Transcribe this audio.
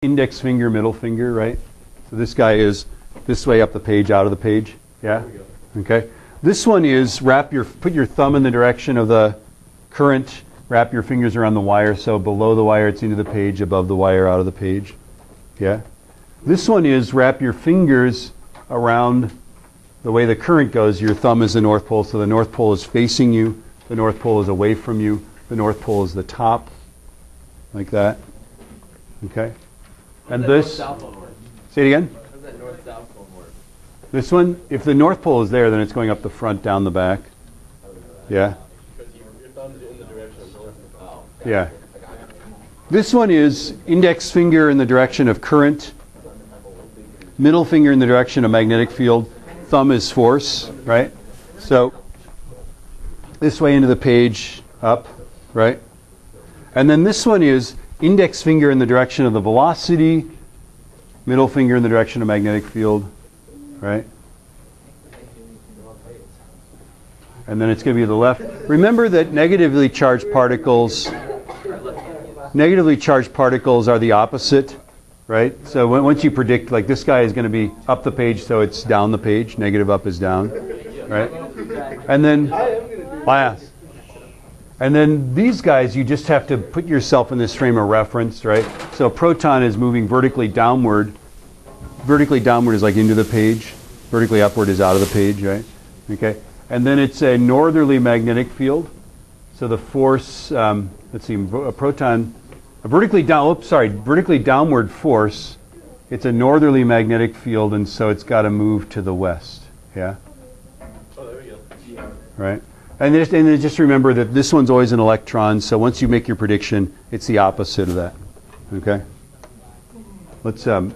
index finger, middle finger, right? So this guy is this way up the page, out of the page. Yeah? Okay. This one is wrap your, put your thumb in the direction of the current, wrap your fingers around the wire. So below the wire, it's into the page, above the wire, out of the page. Yeah? This one is wrap your fingers around the way the current goes. Your thumb is the North Pole, so the North Pole is facing you, the North Pole is away from you, the North Pole is the top, like that. Okay? And this, say it again? How's that north-south one work? This one, if the North Pole is there, then it's going up the front, down the back. Yeah? Because your, your thumb's in the direction of north and south. Yeah. This one is index finger in the direction of current, middle finger in the direction of magnetic field, thumb is force, right? So this way into the page, up, right? And then this one is index finger in the direction of the velocity, middle finger in the direction of magnetic field, right? And then it's going to be the left. Remember that negatively charged particles negatively charged particles are the opposite, right? So when, once you predict, like this guy is going to be up the page, so it's down the page. Negative up is down, right? And then, last. And then these guys, you just have to put yourself in this frame of reference, right? So a proton is moving vertically downward. Vertically downward is like into the page. Vertically upward is out of the page, right? Okay. And then it's a northerly magnetic field. So the force, um, let's see, a proton, a vertically down, oops, sorry, vertically downward force. It's a northerly magnetic field, and so it's got to move to the west. Yeah. Oh, there we go. Yeah. Right. And just, and just remember that this one's always an electron. So once you make your prediction, it's the opposite of that. Okay. Let's um,